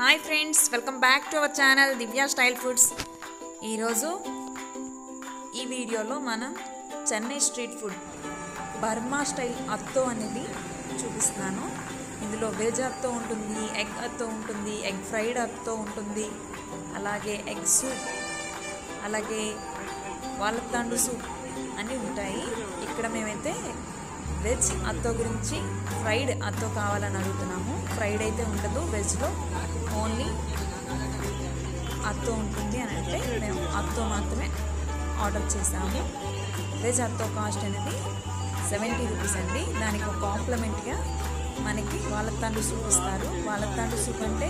Hi friends welcome back to our channel Divya style foods. ఈరోజు ఈ వీడియోలో మనం Chennai street food Burma style అత్తో అనేది చూపిస్తున్నాను. ఇందులో వెజ్ అత్తో ఉంటుంది ఎగ్ అత్తో ఉంటుంది ఎగ్ ఫ్రైడ్ అత్తో ఉంటుంది అలాగే ఎగ్ సూప్ అలాగే వాలతాండు సూప్ అన్నీ ఉంటాయి. ఇక్కడ మేమైతే వెజ్ అత్తో గురించి ఫ్రైడ్ అత్తో కావాలని అడుగుతున్నాము. ఫ్రైడ్ అయితే ఉండదు వెజ్లో ఓన్లీ అత్తో ఉంటుంది అని అంటే మేము అత్తో మాత్రమే ఆర్డర్ చేసాము వెజ్ అత్తో కాస్ట్ అనేది సెవెంటీ రూపీస్ అండి. దానికి ఒక కాంప్లిమెంట్గా మనకి వాలత్తాండు సూప్ ఇస్తారు. వాలత్తాండు సూప్ అంటే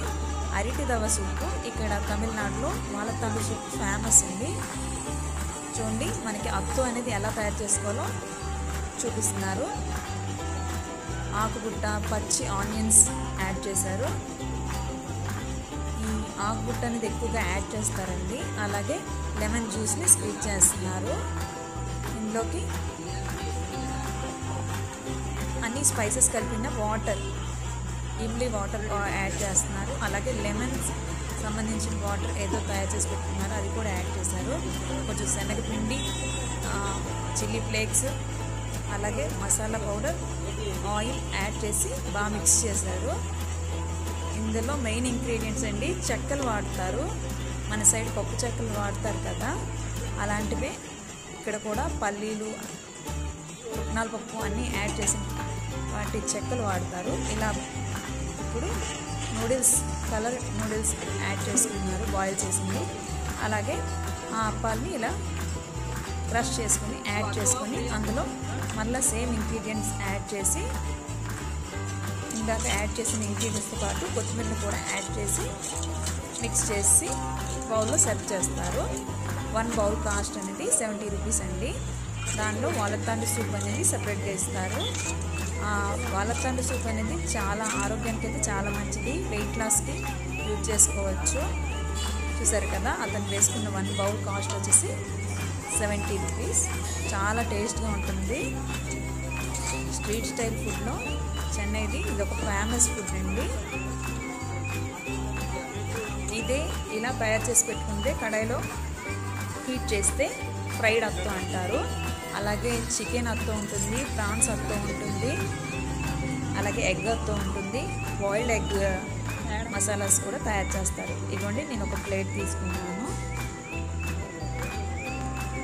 అరటి దవ సూప్. ఇక్కడ తమిళనాడులో వాలత్తాండు సూప్ ఫేమస్ అండి. చూడండి మనకి అత్తో అనేది ఎలా తయారు చేసుకోవాలో చూపిస్తున్నారు. ఆకుగుట్ట పచ్చి ఆనియన్స్ యాడ్ చేశారు. ఈ ఆకుగుట్ట అనేది ఎక్కువగా యాడ్ చేస్తారండి. అలాగే లెమన్ జ్యూస్ని స్క్వీజ్ చేస్తున్నారు. ఇందులోకి అన్ని స్పైసెస్ కలిపిన వాటర్ ఇమ్లీ వాటర్ యాడ్ చేస్తున్నారు. అలాగే లెమన్స్ సంబంధించిన వాటర్ ఏదో తయారు చేసి పెట్టుకున్నారు. అది కూడా యాడ్ చేశారు. కొంచెం శనగపిండి చిల్లీ ఫ్లేక్స్ అలాగే మసాలా పౌడర్ ఆయిల్ యాడ్ చేసి బాగా మిక్స్ చేశారు. ఇందులో మెయిన్ ఇంగ్రీడియంట్స్ అండి చెక్కలు వాడతారు. మన సైడ్ పప్పు చెక్కలు వాడతారు కదా అలాంటివే ఇక్కడ కూడా పల్లీలు పుట్నాల పప్పు అన్నీ యాడ్ చేసి వాటి చెక్కలు వాడతారు. ఇలా ఇప్పుడు నూడిల్స్ కలర్ నూడిల్స్ యాడ్ చేసుకున్నారు బాయిల్ చేసింది. అలాగే ఆ అప్పాలని ఇలా క్రష్ చేసుకుని యాడ్ చేసుకొని అందులో మళ్ళీ సేమ్ ఇంగ్రీడియంట్స్ యాడ్ చేసి ఇందాక యాడ్ చేసిన ఇంగ్రీడియంట్స్తో పాటు కొత్తిమీరని కూడా యాడ్ చేసి మిక్స్ చేసి బౌల్లో సర్వ్ చేస్తారు. వన్ బౌల్ కాస్ట్ అనేది సెవెంటీ రూపీస్ అండి. దానిలో వాలత్తాండు సూప్ అనేది సపరేట్గా ఇస్తారు. వాలత్తాండు సూప్ అనేది చాలా ఆరోగ్యానికి అయితే చాలా మంచిది. వెయిట్ లాస్కి యూజ్ చేసుకోవచ్చు. చూసారు కదా అతను వేసుకున్న వన్ బౌల్ కాస్ట్ వచ్చేసి సెవెంటీ రూపీస్ చాలా టేస్ట్గా ఉంటుంది. స్ట్రీట్ స్టైల్ ఫుడ్లో చెన్నైది. ఇది ఒక ఫేమస్ ఫుడ్ అండి. ఇదే ఇలా తయారు చేసి పెట్టుకుంటే కడాయిలో హీట్ చేస్తే ఫ్రైడ్ అత్తో అంటారు. అలాగే చికెన్ అత్తో ఉంటుంది ప్రాన్స్ అత్తో ఉంటుంది అలాగే ఎగ్ అత్తో ఉంటుంది. బాయిల్డ్ ఎగ్ మసాలాస్ కూడా తయారు చేస్తారు. ఇదిగోండి నేను ఒక ప్లేట్ తీసుకున్నాను.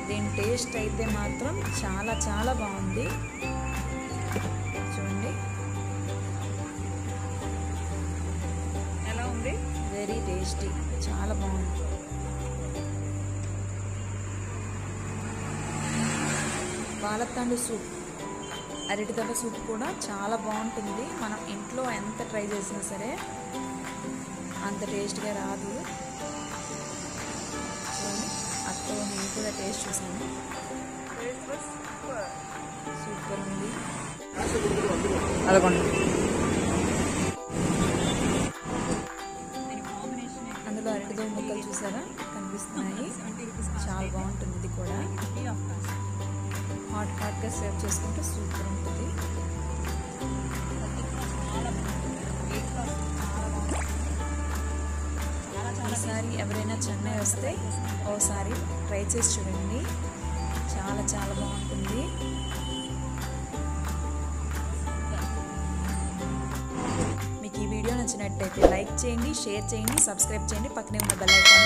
దీని టేస్ట్ అయితే మాత్రం చాలా చాలా బాగుంది. చూడండి. ఎలా ఉంది? వెరీ టేస్టీ చాలా బాగుంది. పాలత్తాండు సూప్. అరటిదల సూప్ కూడా చాలా బాగుంటుంది. మనం ఇంట్లో ఎంత ట్రై చేసినా సరే అంత టేస్ట్గా రాదు. టేస్ట్ చూసాను సూపర్ ఉంది. అదొకండి అందులో అరటిదో ముక్కలు చూసారా? కనిపిస్తున్నాయి. చాలా బాగుంటుంది ఇది కూడా. హాట్ హాట్గా సర్వ్ చేసుకుంటే సూపర్ ఉంటుంది. ఒకసారి ఎవరైనా చెన్నై వస్తే ఓసారి ట్రై చేసి చూడండి. చాలా చాలా బాగుంటుంది. మీకు ఈ వీడియో నచ్చినట్టయితే లైక్ చేయండి షేర్ చేయండి సబ్స్క్రైబ్ చేయండి. పక్కనే ఉన్న బెల్ ఐకాన్